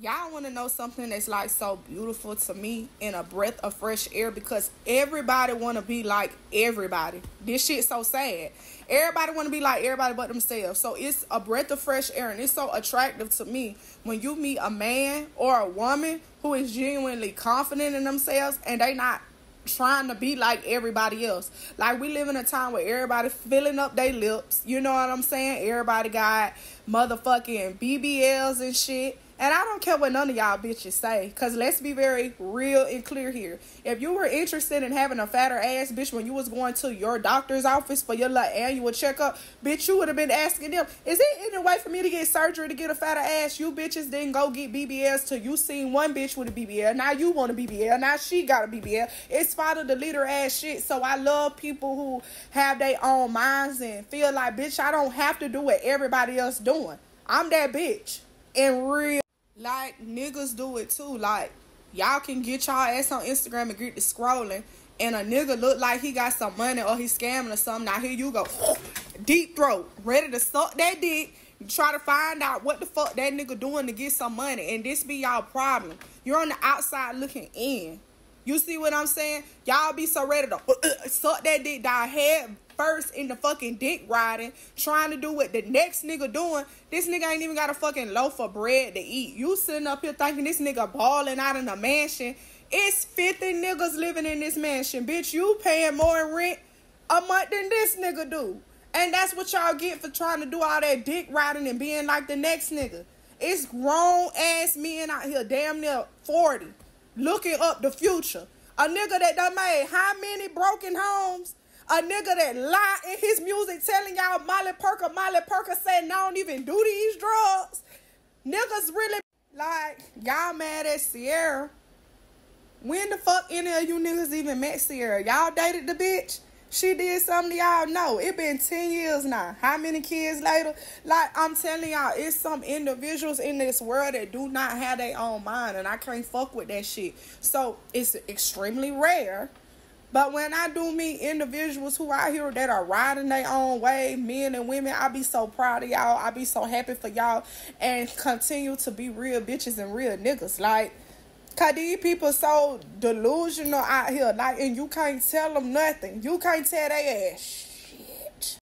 y'all want to know something that's like so beautiful to me in a breath of fresh air because everybody want to be like everybody this shit so sad everybody want to be like everybody but themselves so it's a breath of fresh air and it's so attractive to me when you meet a man or a woman who is genuinely confident in themselves and they not trying to be like everybody else. Like we live in a time where everybody filling up their lips. You know what I'm saying? Everybody got motherfucking BBLs and shit. And I don't care what none of y'all bitches say, cause let's be very real and clear here. If you were interested in having a fatter ass bitch when you was going to your doctor's office for your like annual checkup, bitch, you would have been asking them, is it any way for me to get surgery to get a fatter ass? You bitches didn't go get BBLs till you seen one bitch with a BBL. Now you want a BBL. Now she got a BBL. It's father the leader ass shit. So I love people who have their own minds and feel like, bitch, I don't have to do what everybody else doing. I'm that bitch in real like niggas do it too. Like y'all can get y'all ass on Instagram and get the scrolling, and a nigga look like he got some money or he scamming or something. Now here you go, deep throat, ready to suck that dick. Try to find out what the fuck that nigga doing to get some money, and this be y'all problem. You're on the outside looking in. You see what I'm saying? Y'all be so ready to uh, suck that dick down head first in the fucking dick riding, trying to do what the next nigga doing. This nigga ain't even got a fucking loaf of bread to eat. You sitting up here thinking this nigga balling out in a mansion. It's 50 niggas living in this mansion. Bitch, you paying more rent a month than this nigga do. And that's what y'all get for trying to do all that dick riding and being like the next nigga. It's grown ass men out here, damn near 40, looking up the future. A nigga that done made how many broken homes a nigga that lie in his music telling y'all Molly Perker, Molly Perker saying I don't even do these drugs. Niggas really like y'all mad at Ciara. When the fuck any of you niggas even met Ciara? Y'all dated the bitch? She did something y'all know. It been 10 years now. How many kids later? Like, I'm telling y'all, it's some individuals in this world that do not have their own mind. And I can't fuck with that shit. So, it's extremely rare but when I do meet individuals who out here that are riding their own way, men and women, I be so proud of y'all. I be so happy for y'all and continue to be real bitches and real niggas. Like, cause these people so delusional out here. Like, and you can't tell them nothing. You can't tell they ass